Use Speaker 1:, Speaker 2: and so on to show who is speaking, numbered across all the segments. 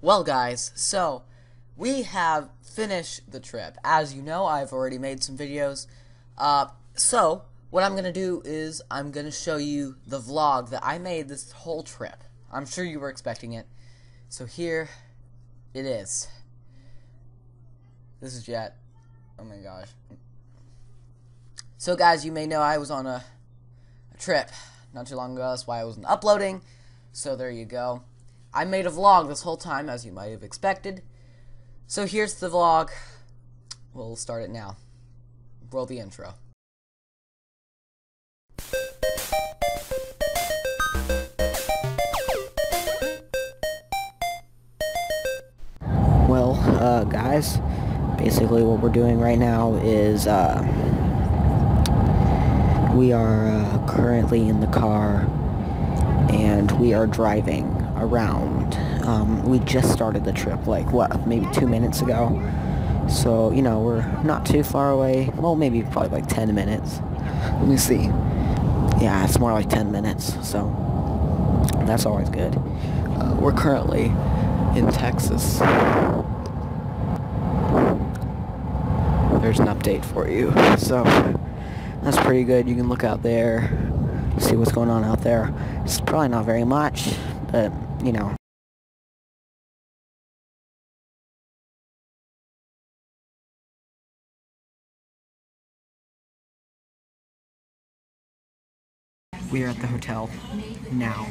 Speaker 1: Well, guys, so we have finished the trip. As you know, I've already made some videos. Uh, so what I'm gonna do is I'm gonna show you the vlog that I made this whole trip. I'm sure you were expecting it. So here it is. This is Jet. Oh my gosh. So guys, you may know I was on a, a trip not too long ago. That's why I wasn't uploading. So there you go. I made a vlog this whole time, as you might have expected. So here's the vlog. We'll start it now. Roll the intro.
Speaker 2: Well, uh, guys, basically what we're doing right now is, uh, we are uh, currently in the car and we are driving around. Um, we just started the trip, like, what, maybe two minutes ago? So, you know, we're not too far away. Well, maybe probably like 10 minutes. Let me see. Yeah, it's more like 10 minutes, so that's always good. Uh, we're currently in Texas. There's an update for you. So, that's pretty good. You can look out there, see what's going on out there. It's probably not very much, but, you know. We are at the hotel now.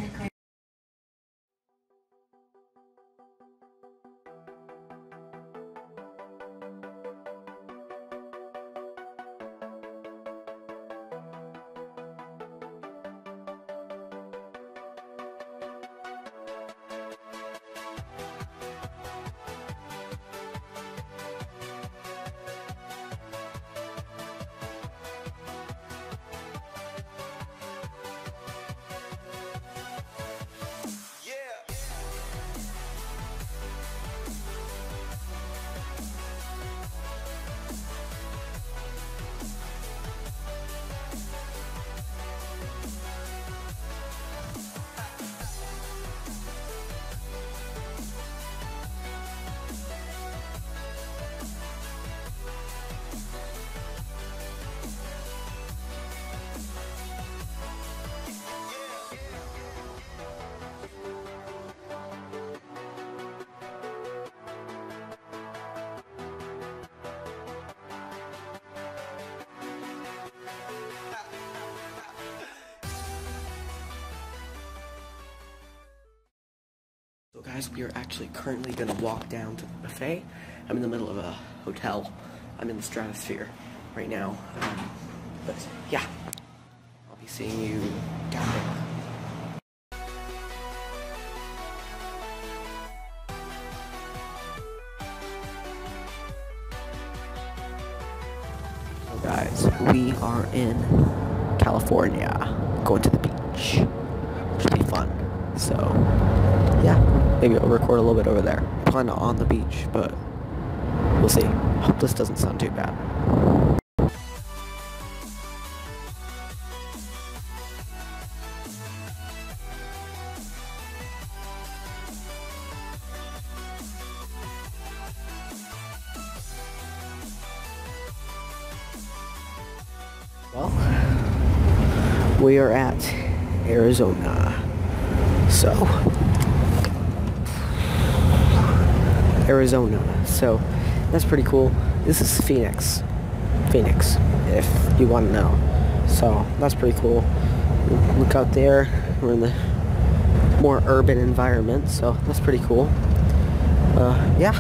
Speaker 2: Guys, we are actually currently going to walk down to the buffet. I'm in the middle of a hotel. I'm in the stratosphere right now. Um, but yeah, I'll be seeing you down there. So guys, we are in California, going to the beach, which will be fun. So, yeah, maybe I'll record a little bit over there. Probably not on the beach, but we'll see. Hope this doesn't sound too bad. Well, we are at Arizona. So, Arizona. So, that's pretty cool. This is Phoenix. Phoenix, if you want to know. So, that's pretty cool. Look out there. We're in the more urban environment, so that's pretty cool. Uh, yeah.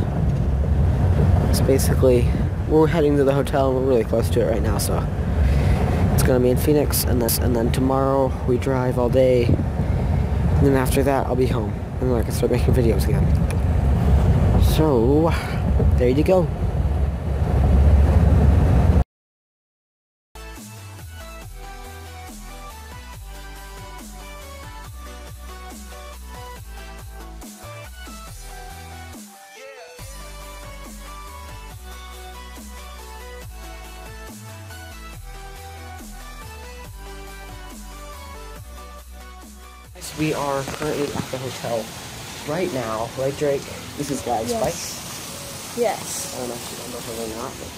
Speaker 2: It's basically, we're heading to the hotel. We're really close to it right now, so it's gonna be in Phoenix, and this, and then tomorrow we drive all day, and then after that I'll be home, and then I can start making videos again. So, ah. there you go. We are currently at the hotel, right now, right, Drake? This is Lag
Speaker 3: Yes.
Speaker 2: Spike.
Speaker 3: Yes.
Speaker 2: I don't know if you remember her or not, but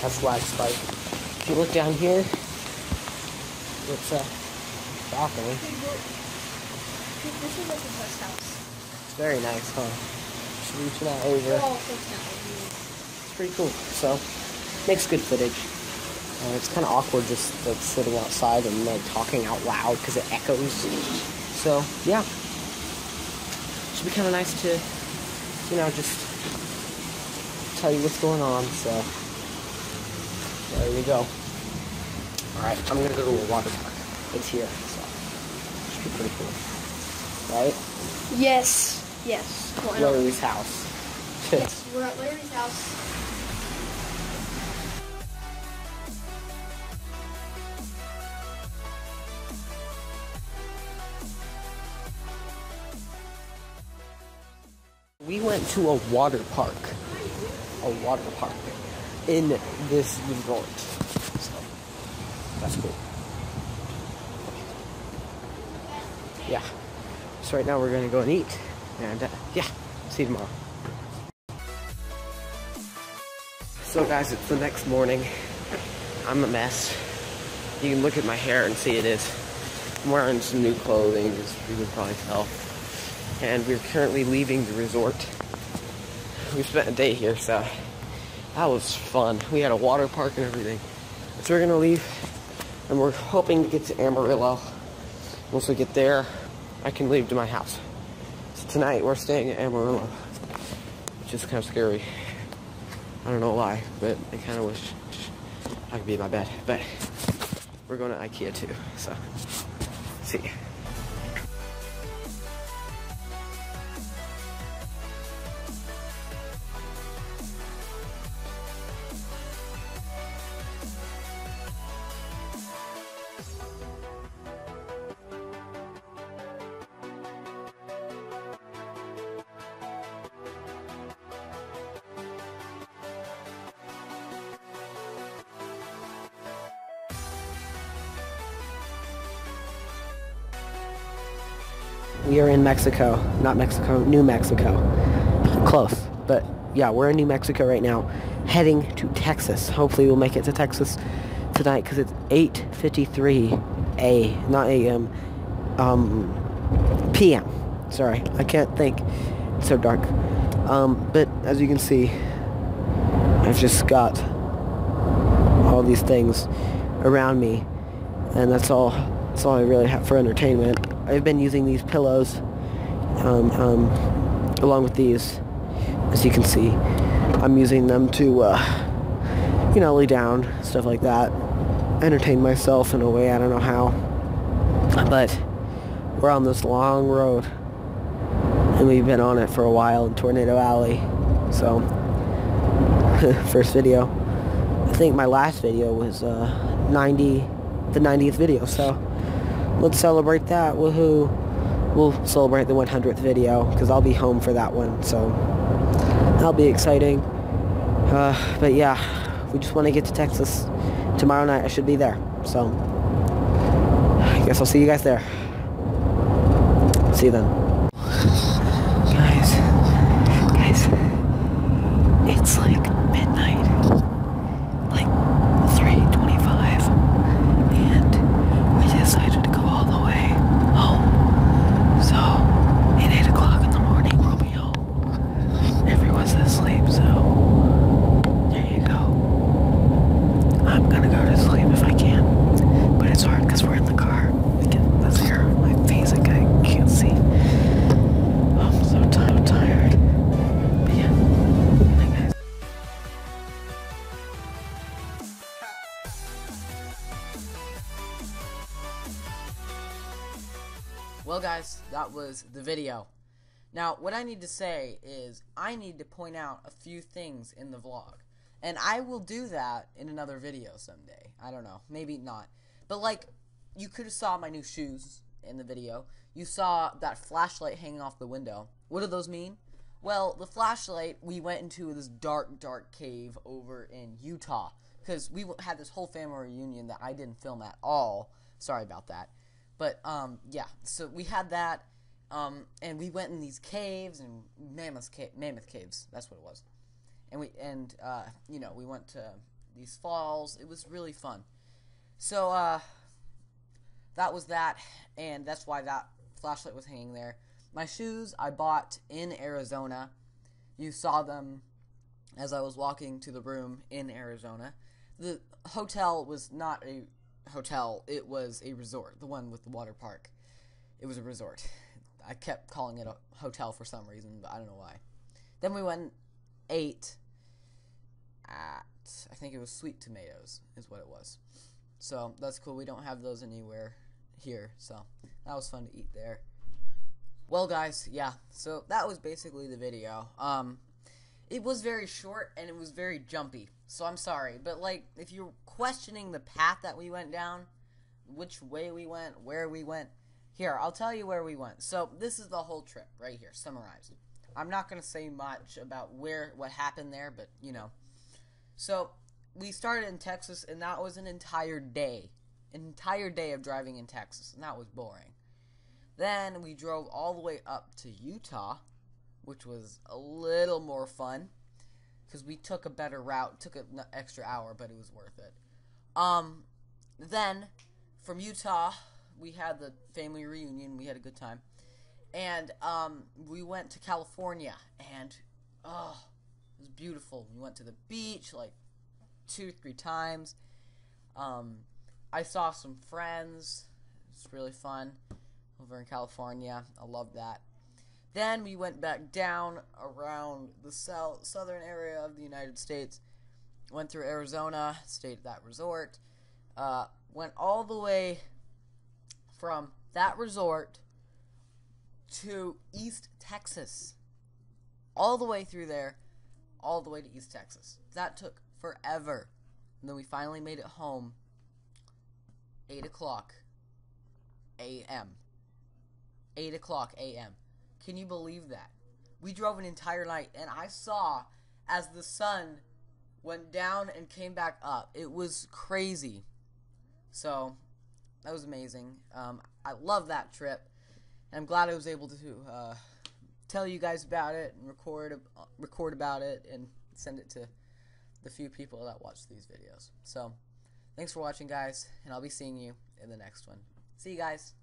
Speaker 2: that's Lag Spike. If you look down here, it's a balcony.
Speaker 3: This is like the best house.
Speaker 2: It's very nice, huh? Just reaching out over.
Speaker 3: It's.
Speaker 2: It's pretty cool. So, makes good footage. Uh, it's kind of awkward just like sitting outside and like talking out loud because it echoes. So, yeah. Should be kind of nice to, you know, just tell you what's going on. So, there you go. Alright, I'm gonna go to a water park. It's here, so, should be pretty cool. Right?
Speaker 3: Yes. Yes. Why?
Speaker 2: Larry's house.
Speaker 3: Yes, we're at Larry's house.
Speaker 2: Went to a water park. A water park in this resort. So that's cool. Yeah. So right now we're gonna go and eat. And uh, yeah, see you tomorrow. So guys, it's the next morning. I'm a mess. You can look at my hair and see it is. I'm wearing some new clothing, as you can probably tell and we're currently leaving the resort. We spent a day here, so that was fun. We had a water park and everything. So we're gonna leave, and we're hoping to get to Amarillo. Once we get there, I can leave to my house. So tonight we're staying at Amarillo, which is kind of scary. I don't know why, but I kind of wish I could be in my bed. But we're going to IKEA too, so see We are in Mexico. Not Mexico, New Mexico. Close. But yeah, we're in New Mexico right now, heading to Texas. Hopefully we'll make it to Texas tonight because it's 8.53 A, not AM, um, PM. Sorry, I can't think. It's so dark. Um, but as you can see, I've just got all these things around me and that's all that's all I really have for entertainment. I've been using these pillows um, um, along with these as you can see. I'm using them to uh, you know lay down stuff like that. Entertain myself in a way I don't know how. But we're on this long road and we've been on it for a while in Tornado Alley. So first video. I think my last video was uh, 90 the 90th video so let's celebrate that. Woohoo. We'll celebrate the 100th video because I'll be home for that one so that'll be exciting. Uh, but yeah we just want to get to Texas. Tomorrow night I should be there so I guess I'll see you guys there. See you then. Guys guys it's like
Speaker 1: that was the video. Now, what I need to say is I need to point out a few things in the vlog. And I will do that in another video someday. I don't know. Maybe not. But, like, you could have saw my new shoes in the video. You saw that flashlight hanging off the window. What do those mean? Well, the flashlight, we went into this dark, dark cave over in Utah. Because we had this whole family reunion that I didn't film at all. Sorry about that. But um, yeah, so we had that, Um, and we went in these caves and mammoth ca- mammoth caves. That's what it was. And we and uh, you know we went to these falls. It was really fun. So uh, that was that, and that's why that flashlight was hanging there. My shoes I bought in Arizona. You saw them as I was walking to the room in Arizona. The hotel was not a hotel, it was a resort, the one with the water park. It was a resort. I kept calling it a hotel for some reason, but I don't know why. Then we went ate at I think it was Sweet Tomatoes is what it was. So that's cool. We don't have those anywhere here, so that was fun to eat there. Well, guys, yeah. So that was basically the video. Um, it was very short and it was very jumpy. So I'm sorry, but like if you're questioning the path that we went down, which way we went, where we went, here, I'll tell you where we went. So this is the whole trip right here, summarized. I'm not going to say much about where what happened there, but you know. So we started in Texas and that was an entire day. An entire day of driving in Texas, and that was boring. Then we drove all the way up to Utah, which was a little more fun because we took a better route. Took an extra hour, but it was worth it. Um, then from Utah, we had the family reunion. We had a good time, and um, we went to California, and oh, it was beautiful. We went to the beach like two, three times. Um, I saw some friends. It's really fun over in California. I love that. Then we went back down around the south, southern area of the United States. Went through Arizona, stayed at that resort. Uh, went all the way from that resort to East Texas. All the way through there, all the way to East Texas. That took forever. And then we finally made it home. 8 o'clock a.m. 8 o'clock a.m. Can you believe that? We drove an entire night, and I saw as the sun went down and came back up. It was crazy. So, that was amazing. Um, I love that trip. And I'm glad I was able to uh, tell you guys about it and record record about it and send it to the few people that watch these videos. So, thanks for watching, guys, and I'll be seeing you in the next one. See you guys.